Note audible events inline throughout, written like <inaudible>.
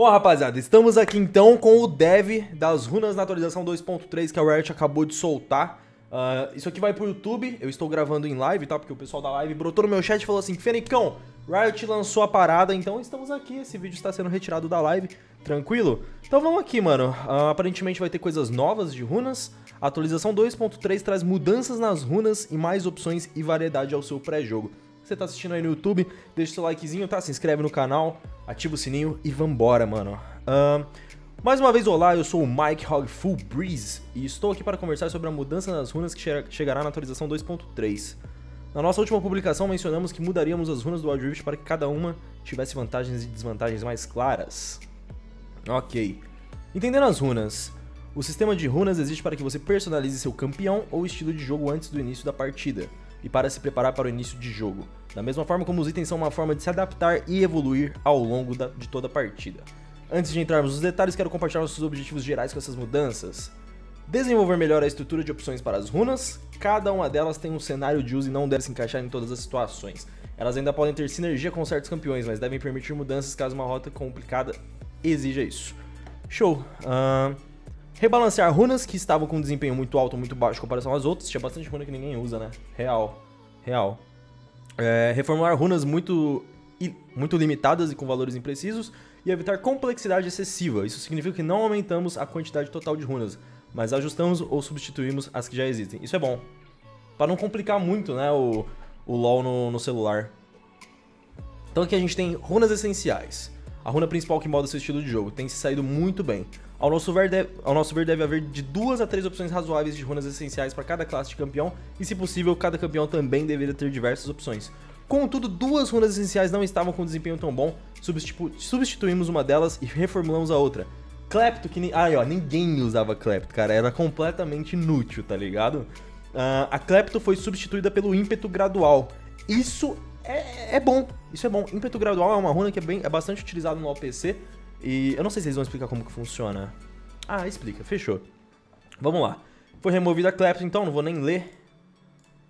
Bom, rapaziada, estamos aqui então com o dev das runas na atualização 2.3 que a Riot acabou de soltar. Uh, isso aqui vai pro YouTube, eu estou gravando em live, tá? Porque o pessoal da live brotou no meu chat e falou assim, Fenicão, Riot lançou a parada, então estamos aqui, esse vídeo está sendo retirado da live, tranquilo? Então vamos aqui, mano. Uh, aparentemente vai ter coisas novas de runas. A atualização 2.3 traz mudanças nas runas e mais opções e variedade ao seu pré-jogo. Você tá assistindo aí no YouTube, deixa seu likezinho, tá? Se inscreve no canal, ativa o sininho e vambora, mano. Uh, mais uma vez, olá, eu sou o Mike Hog Full Breeze e estou aqui para conversar sobre a mudança nas runas que chegará na atualização 2.3. Na nossa última publicação mencionamos que mudaríamos as runas do Wild Rift para que cada uma tivesse vantagens e desvantagens mais claras. Ok. Entendendo as runas. O sistema de runas existe para que você personalize seu campeão ou estilo de jogo antes do início da partida, e para se preparar para o início de jogo, da mesma forma como os itens são uma forma de se adaptar e evoluir ao longo da, de toda a partida. Antes de entrarmos nos detalhes, quero compartilhar nossos objetivos gerais com essas mudanças. Desenvolver melhor a estrutura de opções para as runas, cada uma delas tem um cenário de uso e não deve se encaixar em todas as situações. Elas ainda podem ter sinergia com certos campeões, mas devem permitir mudanças caso uma rota complicada exija isso. Show! Uh, rebalancear runas que estavam com um desempenho muito alto ou muito baixo em comparação às outras. Tinha bastante runa que ninguém usa, né? Real. Real. É, reformular runas muito, muito limitadas e com valores imprecisos e evitar complexidade excessiva. Isso significa que não aumentamos a quantidade total de runas, mas ajustamos ou substituímos as que já existem. Isso é bom. Para não complicar muito né, o, o LoL no, no celular. Então aqui a gente tem runas essenciais. A runa principal que molda seu estilo de jogo tem se saído muito bem. Ao nosso, ver, deve, ao nosso ver, deve haver de duas a três opções razoáveis de runas essenciais para cada classe de campeão, e se possível, cada campeão também deveria ter diversas opções. Contudo, duas runas essenciais não estavam com desempenho tão bom, substitu substituímos uma delas e reformulamos a outra. Klepto, que nem. Ai, ó, ninguém usava Klepto, cara, era completamente inútil, tá ligado? Uh, a Klepto foi substituída pelo ímpeto gradual. Isso é, é, bom, isso é bom. Ímpeto gradual é uma runa que é, bem, é bastante utilizada no OPC. E eu não sei se eles vão explicar como que funciona. Ah, explica, fechou. Vamos lá. Foi removida a Klepto, então, não vou nem ler.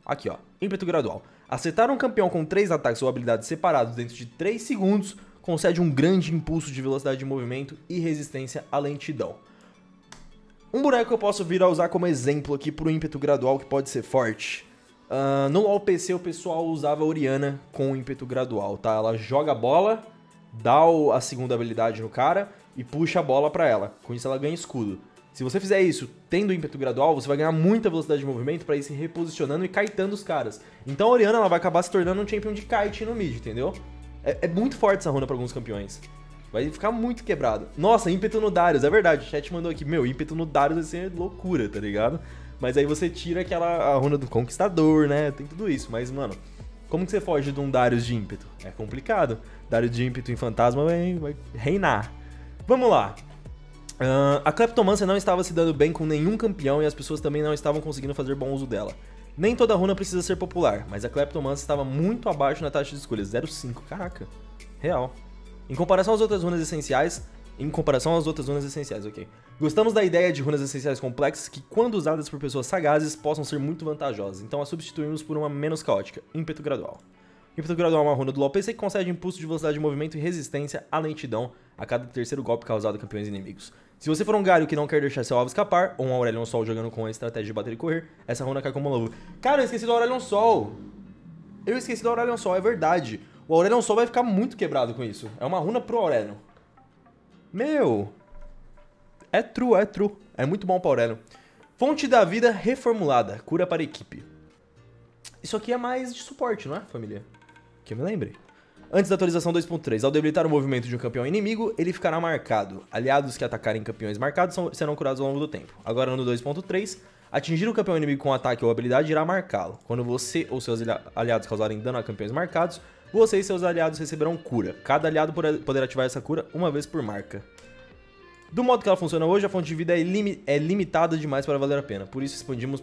Aqui, ó. Ímpeto gradual. Acertar um campeão com 3 ataques ou habilidades separados dentro de 3 segundos concede um grande impulso de velocidade de movimento e resistência à lentidão. Um boneco que eu posso vir a usar como exemplo aqui para o ímpeto gradual que pode ser forte. Uh, no LoL PC o pessoal usava a Oriana com ímpeto gradual, tá? Ela joga a bola, dá a segunda habilidade no cara e puxa a bola para ela. Com isso ela ganha escudo. Se você fizer isso tendo ímpeto gradual, você vai ganhar muita velocidade de movimento para ir se reposicionando e kitando os caras. Então a Oriana ela vai acabar se tornando um champion de kite no mid, entendeu? É, é muito forte essa runa para alguns campeões. Vai ficar muito quebrado. Nossa, ímpeto no Darius, é verdade. O chat mandou aqui, meu, ímpeto no Darius vai ser loucura, tá ligado? Mas aí você tira aquela a runa do conquistador, né? Tem tudo isso. Mas, mano, como que você foge de um Darius de ímpeto? É complicado. Darius de ímpeto em fantasma vai, vai reinar. Vamos lá. Uh, a Kleptomancer não estava se dando bem com nenhum campeão e as pessoas também não estavam conseguindo fazer bom uso dela. Nem toda runa precisa ser popular, mas a Kleptomancer estava muito abaixo na taxa de escolha, 0,5. Caraca, real. Em comparação às outras runas essenciais, em comparação às outras runas essenciais, ok. Gostamos da ideia de runas essenciais complexas que, quando usadas por pessoas sagazes, possam ser muito vantajosas, então a substituímos por uma menos caótica, ímpeto gradual. Ímpeto gradual uma runa do LoL que concede impulso de velocidade de movimento e resistência à lentidão a cada terceiro golpe causado a campeões inimigos. Se você for um galho que não quer deixar seu alvo escapar, ou um Aurelion Sol jogando com a estratégia de bater e correr, essa runa cai como uma luva. Cara, eu esqueci do Aurelion Sol. Eu esqueci do Aurelion Sol, é verdade. O Aurelion Sol vai ficar muito quebrado com isso. É uma runa pro Aurelion. Meu. É true, é true. É muito bom para Aurelion. Fonte da vida reformulada. Cura para equipe. Isso aqui é mais de suporte, não é, família? Que eu me lembre. Antes da atualização 2.3, ao debilitar o movimento de um campeão inimigo, ele ficará marcado. Aliados que atacarem campeões marcados serão curados ao longo do tempo. Agora no 2.3, atingir o campeão inimigo com ataque ou habilidade irá marcá-lo. Quando você ou seus aliados causarem dano a campeões marcados, você e seus aliados receberão cura. Cada aliado poderá ativar essa cura uma vez por marca. Do modo que ela funciona hoje, a fonte de vida é, lim é limitada demais para valer a pena. Por isso expandimos,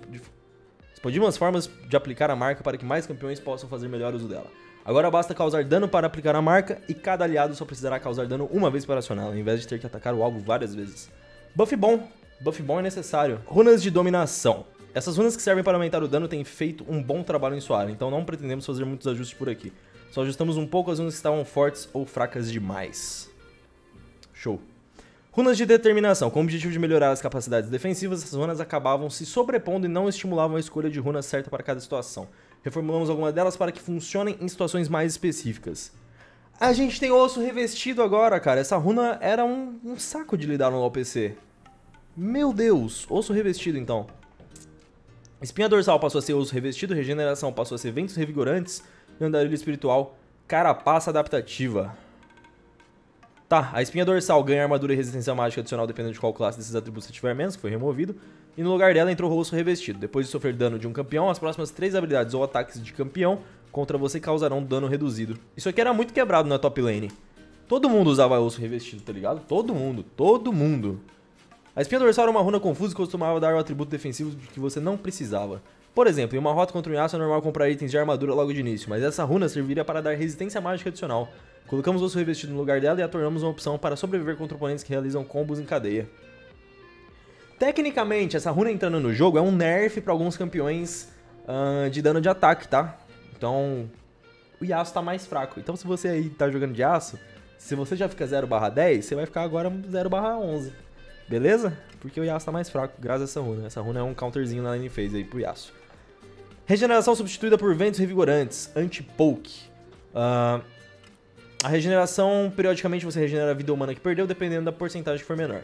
expandimos as formas de aplicar a marca para que mais campeões possam fazer melhor uso dela. Agora basta causar dano para aplicar a marca e cada aliado só precisará causar dano uma vez para acioná-la, ao invés de ter que atacar o alvo várias vezes. Buff bom. Buff bom é necessário. Runas de dominação. Essas runas que servem para aumentar o dano têm feito um bom trabalho em sua área, então não pretendemos fazer muitos ajustes por aqui. Só ajustamos um pouco as runas que estavam fortes ou fracas demais. Show. Runas de determinação. Com o objetivo de melhorar as capacidades defensivas, essas runas acabavam se sobrepondo e não estimulavam a escolha de runa certa para cada situação. Reformulamos algumas delas para que funcionem em situações mais específicas. A gente tem osso revestido agora, cara. Essa runa era um, um saco de lidar no LPC. Meu Deus, osso revestido então. Espinha dorsal passou a ser osso revestido, regeneração passou a ser ventos revigorantes e andarilho espiritual, carapaça adaptativa. Tá, a espinha dorsal ganha armadura e resistência mágica adicional dependendo de qual classe desses atributos você tiver menos, que foi removido. E no lugar dela entrou o rosto revestido. Depois de sofrer dano de um campeão, as próximas três habilidades ou ataques de campeão contra você causarão dano reduzido. Isso aqui era muito quebrado na top lane. Todo mundo usava osso revestido, tá ligado? Todo mundo, todo mundo. A espinha dorsal era uma runa confusa e costumava dar o atributo defensivo que você não precisava. Por exemplo, em uma rota contra um Yasuo é normal comprar itens de armadura logo de início, mas essa runa serviria para dar resistência mágica adicional. Colocamos o osso revestido no lugar dela e a tornamos uma opção para sobreviver contra oponentes que realizam combos em cadeia. Tecnicamente, essa runa entrando no jogo é um nerf para alguns campeões uh, de dano de ataque, tá? Então, o Yasuo tá mais fraco. Então, se você aí tá jogando de Yasuo, se você já fica 0 10, você vai ficar agora 0 11. Beleza? Porque o Yasuo tá mais fraco, graças a essa runa. Essa runa é um counterzinho na lane phase aí pro Yasuo. Regeneração substituída por ventos revigorantes, anti-poke. Uh, a regeneração, periodicamente você regenera a vida humana que perdeu, dependendo da porcentagem que for menor.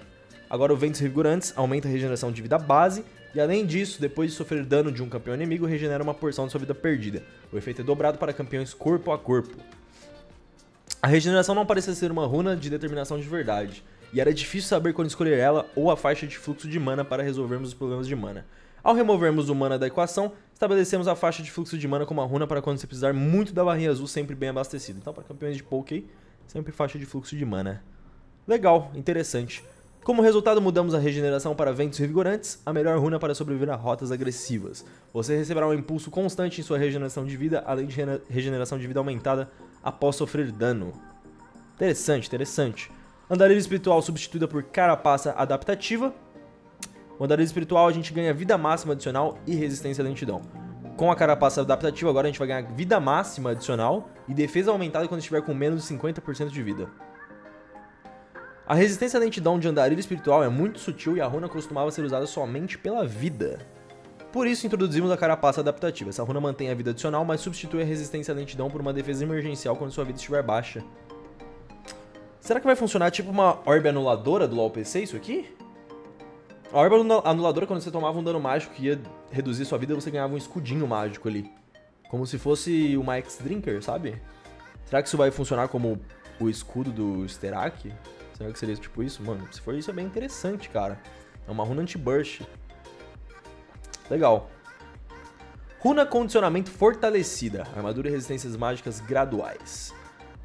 Agora o Ventos Revigorantes aumenta a regeneração de vida base, e além disso, depois de sofrer dano de um campeão inimigo, regenera uma porção de sua vida perdida. O efeito é dobrado para campeões corpo a corpo. A regeneração não parecia ser uma runa de determinação de verdade, e era difícil saber quando escolher ela ou a faixa de fluxo de mana para resolvermos os problemas de mana. Ao removermos o mana da equação, estabelecemos a faixa de fluxo de mana como uma runa para quando você precisar muito da barrinha azul sempre bem abastecido. Então, para campeões de poke, sempre faixa de fluxo de mana. Legal, interessante. Como resultado, mudamos a regeneração para ventos revigorantes, a melhor runa para sobreviver a rotas agressivas. Você receberá um impulso constante em sua regeneração de vida, além de regeneração de vida aumentada após sofrer dano. Interessante, interessante. Andarilho espiritual substituída por carapaça adaptativa, o andarilho espiritual a gente ganha vida máxima adicional e resistência à lentidão. Com a carapaça adaptativa agora a gente vai ganhar vida máxima adicional e defesa aumentada quando estiver com menos de 50% de vida. A resistência à lentidão de andarilho espiritual é muito sutil e a runa costumava ser usada somente pela vida. Por isso introduzimos a carapaça adaptativa. Essa runa mantém a vida adicional, mas substitui a resistência à lentidão por uma defesa emergencial quando sua vida estiver baixa. Será que vai funcionar tipo uma orbe anuladora do LoL PC isso aqui? A orba anuladora, quando você tomava um dano mágico que ia reduzir sua vida, você ganhava um escudinho mágico ali. Como se fosse o Mike's Drinker, sabe? Será que isso vai funcionar como o escudo do Sterak? Será que seria tipo isso? Mano, se for isso é bem interessante, cara. É uma runa anti-burst. Legal. Runa Condicionamento Fortalecida. Armadura e resistências mágicas graduais.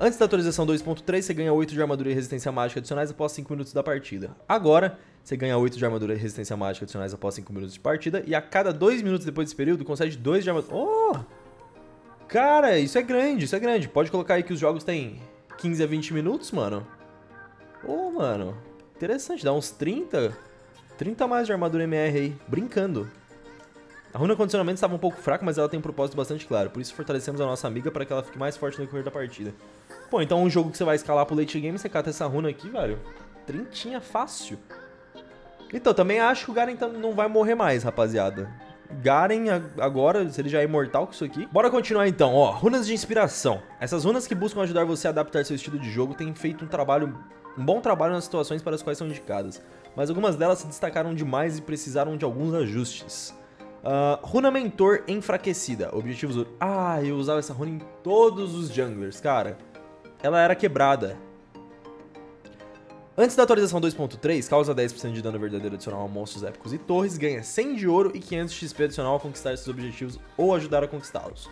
Antes da atualização 2.3, você ganha 8 de armadura e resistência mágica adicionais após 5 minutos da partida. Agora, você ganha 8 de armadura e resistência mágica adicionais após 5 minutos de partida. E a cada 2 minutos depois desse período, concede 2 de armadura. Oh! Cara, isso é grande, isso é grande. Pode colocar aí que os jogos têm 15 a 20 minutos, mano. Oh, mano. Interessante, dá uns 30. 30 mais de armadura MR aí. Brincando. A runa condicionamento estava um pouco fraca, mas ela tem um propósito bastante claro. Por isso fortalecemos a nossa amiga para que ela fique mais forte no decorrer da partida. Pô, então um jogo que você vai escalar pro late game, você cata essa runa aqui, velho. Trintinha fácil. Então, também acho que o Garen não vai morrer mais, rapaziada. Garen agora, se ele já é imortal com isso aqui. Bora continuar então, ó. Runas de inspiração. Essas runas que buscam ajudar você a adaptar seu estilo de jogo têm feito um trabalho, um bom trabalho nas situações para as quais são indicadas. Mas algumas delas se destacaram demais e precisaram de alguns ajustes. Uh, runa Mentor enfraquecida. Objetivos... Ah, eu usava essa runa em todos os junglers, cara. Ela era quebrada. Antes da atualização 2.3, causa 10% de dano verdadeiro adicional a monstros épicos e torres, ganha 100 de ouro e 500 de XP adicional ao conquistar esses objetivos ou ajudar a conquistá-los.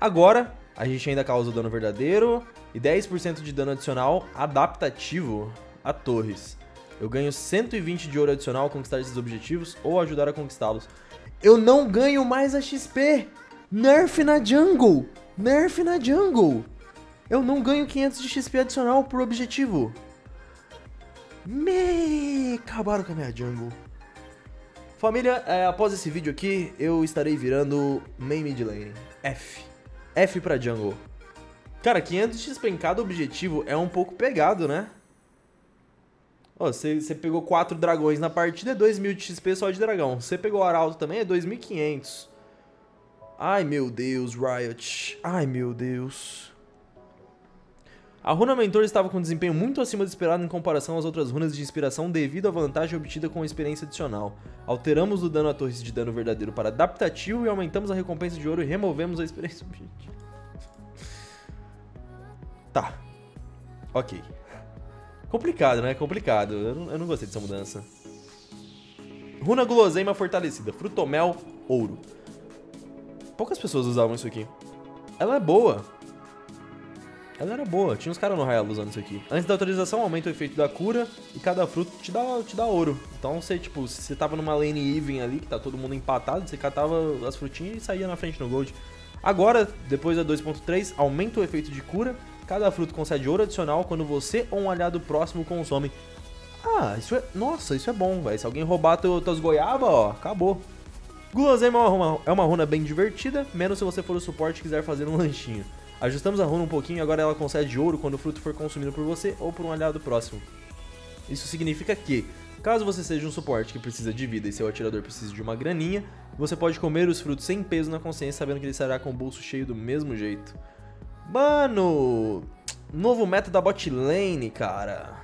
Agora, a gente ainda causa dano verdadeiro e 10% de dano adicional adaptativo a torres. Eu ganho 120 de ouro adicional ao conquistar esses objetivos ou ajudar a conquistá-los. Eu não ganho mais a XP! Nerf na jungle! Nerf na jungle! Eu não ganho 500 de XP adicional por objetivo. Me acabaram com a minha jungle. Família, é, após esse vídeo aqui, eu estarei virando main mid lane. F. F pra jungle. Cara, 500 XP em cada objetivo é um pouco pegado, né? Você, pegou 4 dragões na partida, é 2.000 de XP só de dragão. Você pegou Arauto também, é 2.500. Ai, meu Deus, Riot. Ai, meu Deus. A runa Mentor estava com um desempenho muito acima do esperado em comparação às outras runas de inspiração devido à vantagem obtida com a experiência adicional. Alteramos o dano a torres de dano verdadeiro para adaptativo e aumentamos a recompensa de ouro e removemos a experiência. <laughs> Tá. Ok. Complicado, né? Complicado. Eu não, eu não gostei dessa mudança. Runa Guloseima Fortalecida. Frutomel, ouro. Poucas pessoas usavam isso aqui. Ela é boa. Ela era boa, tinha uns caras no Rael usando isso aqui. Antes da autorização, aumenta o efeito da cura e cada fruto te dá, te dá ouro. Então você, tipo, se você tava numa lane even ali, que tá todo mundo empatado, você catava as frutinhas e saía na frente no gold. Agora, depois da 2.3, aumenta o efeito de cura. Cada fruto concede ouro adicional quando você ou um aliado próximo consome. Ah, isso é... Nossa, isso é bom, velho. Se alguém roubar teu, tuas goiabas, ó, acabou. Guloseima é é uma runa bem divertida, menos se você for o suporte e quiser fazer um lanchinho. Ajustamos a runa um pouquinho agora ela concede ouro quando o fruto for consumido por você ou por um aliado próximo. Isso significa que, caso você seja um suporte que precisa de vida e seu atirador precise de uma graninha, você pode comer os frutos sem peso na consciência sabendo que ele estará com o bolso cheio do mesmo jeito. Mano, novo meta da bot lane, cara.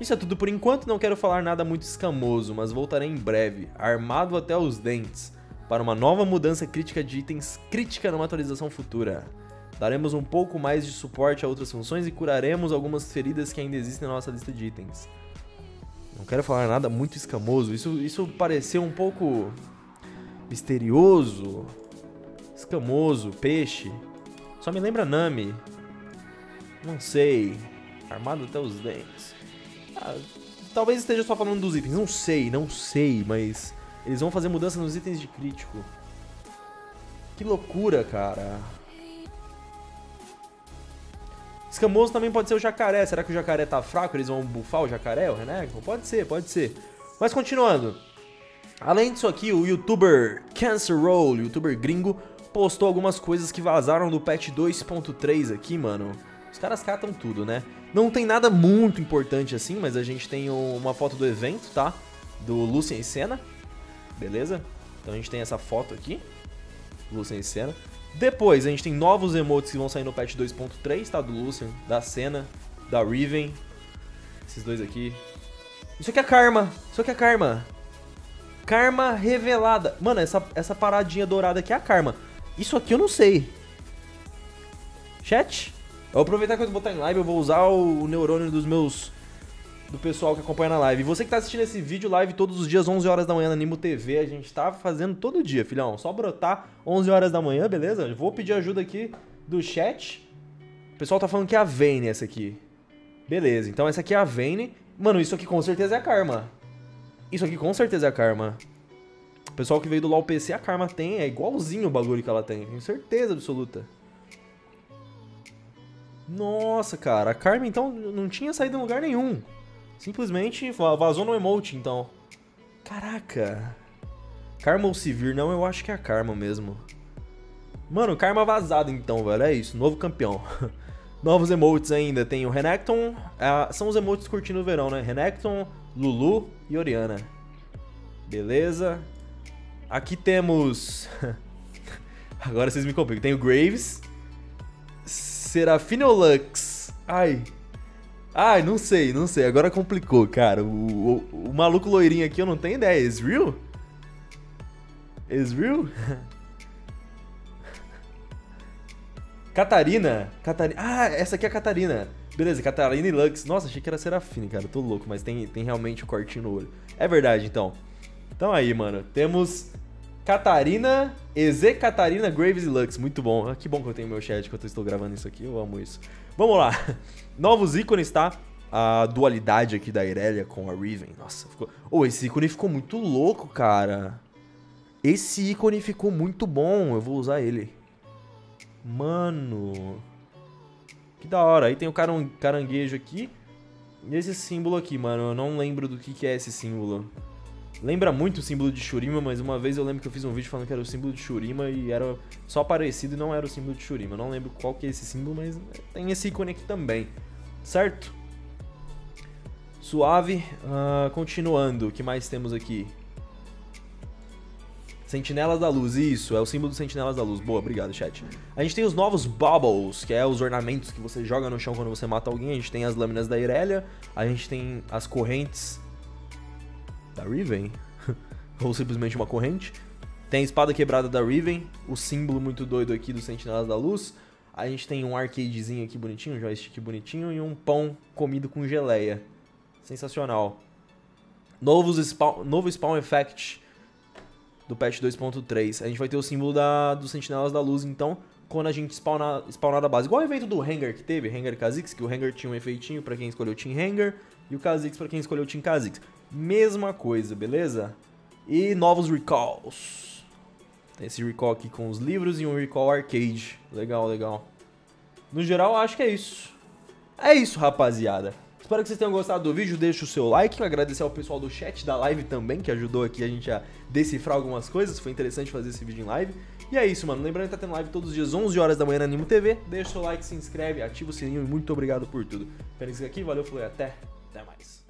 Isso é tudo por enquanto, não quero falar nada muito escamoso, mas voltarei em breve, armado até os dentes para uma nova mudança crítica de itens crítica numa atualização futura. Daremos um pouco mais de suporte a outras funções e curaremos algumas feridas que ainda existem na nossa lista de itens. Não quero falar nada muito escamoso, isso, isso pareceu um pouco misterioso, escamoso, peixe. Só me lembra Nami. Não sei. Armado até os dentes. Ah, talvez esteja só falando dos itens. Não sei, não sei, mas eles vão fazer mudança nos itens de crítico. Que loucura, cara. Escamoso também pode ser o jacaré. Será que o jacaré tá fraco? Eles vão bufar o jacaré, o Renekton? Pode ser, pode ser. Mas continuando. Além disso aqui, o youtuber Cancer Roll, youtuber gringo, postou algumas coisas que vazaram do patch 2.3 aqui, mano. Os caras catam tudo, né? Não tem nada muito importante assim, mas a gente tem uma foto do evento, tá? Do Lucian e Senna beleza? Então a gente tem essa foto aqui, Lucian e Senna. Depois a gente tem novos emotes que vão sair no patch 2.3, tá? Do Lucian, da Senna, da Riven. Esses dois aqui. Isso aqui é Karma, isso aqui é Karma. Karma revelada. Mano, essa, essa paradinha dourada aqui é a Karma. Isso aqui eu não sei. Chat? Eu vou aproveitar que eu vou botar em live, eu vou usar o neurônio dos meus do pessoal que acompanha na live. E você que tá assistindo esse vídeo live todos os dias, 11 horas da manhã na Nimo TV, a gente tá fazendo todo dia, filhão. Só brotar 11 horas da manhã, beleza? Vou pedir ajuda aqui do chat. O pessoal tá falando que é a Vayne essa aqui. Beleza, então essa aqui é a Vayne. Mano, isso aqui com certeza é a Karma. Isso aqui com certeza é a Karma. O pessoal que veio do LoL PC, a Karma tem, é igualzinho o bagulho que ela tem. Tenho certeza absoluta. Nossa, cara, a Karma então não tinha saído em lugar nenhum. Simplesmente vazou no emote, então. Caraca. Karma ou Sivir? Não, eu acho que é a Karma mesmo. Mano, Karma vazado então, velho. É isso, novo campeão. <laughs> Novos emotes ainda. Tem o Renekton. É, são os emotes curtindo o verão, né? Renekton, Lulu e Oriana. Beleza. Aqui temos... <laughs> Agora vocês me complicam. Tem o Graves. Serafine Lux. Ai, Ai, não sei, não sei. Agora complicou, cara. O, o, o maluco loirinho aqui eu não tenho ideia. Israel? Israel? <laughs> Catarina? Catarina. Ah, essa aqui é a Catarina. Beleza, Catarina e Lux. Nossa, achei que era Serafine, cara. Tô louco, mas tem, tem realmente o cortinho no olho. É verdade, então. Então aí, mano. Temos Catarina, EZ, Catarina, Graves e Lux. Muito bom. Ah, que bom que eu tenho meu chat enquanto eu estou gravando isso aqui. Eu amo isso. Vamos lá. <laughs> Novos ícones, tá? A dualidade aqui da Irelia com a Riven. Nossa, ficou... Oh, esse ícone ficou muito louco, cara. Esse ícone ficou muito bom. Eu vou usar ele. Mano. Que da hora. Aí tem o caranguejo aqui. E esse símbolo aqui, mano. Eu não lembro do que, que é esse símbolo. Lembra muito o símbolo de Shurima, mas uma vez eu lembro que eu fiz um vídeo falando que era o símbolo de Shurima e era só parecido e não era o símbolo de Shurima. Eu não lembro qual que é esse símbolo, mas tem esse ícone aqui também, certo? Suave. Uh, continuando, o que mais temos aqui? Sentinelas da Luz, isso, é o símbolo dos Sentinelas da Luz. Boa, obrigado, chat. A gente tem os novos Bubbles, que é os ornamentos que você joga no chão quando você mata alguém. A gente tem as lâminas da Irelia, a gente tem as correntes da Riven, <laughs> ou simplesmente uma corrente. Tem a espada quebrada da Riven, o símbolo muito doido aqui dos Sentinelas da Luz. A gente tem um arcadezinho aqui bonitinho, um joystick bonitinho e um pão comido com geleia. Sensacional. Novos spawn, novo Spawn Effect do patch 2.3. A gente vai ter o símbolo da, dos Sentinelas da Luz, então, quando a gente spawnar, spawnar da base. Igual o evento do Hangar que teve, Hangar Kha'Zix, que o Hangar tinha um efeitinho para quem escolheu o Team Hangar e o Kha'Zix para quem escolheu o Team Kha'Zix. Mesma coisa, beleza? E novos recalls. Tem esse recall aqui com os livros e um recall arcade. Legal, legal. No geral, acho que é isso. É isso, rapaziada. Espero que vocês tenham gostado do vídeo, deixa o seu like, agradecer ao pessoal do chat da live também, que ajudou aqui a gente a decifrar algumas coisas, foi interessante fazer esse vídeo em live. E é isso, mano, lembrando que tá tendo live todos os dias, 11 horas da manhã na Animo TV, deixa o seu like, se inscreve, ativa o sininho e muito obrigado por tudo. Fênix aqui, valeu, falou e até, até mais.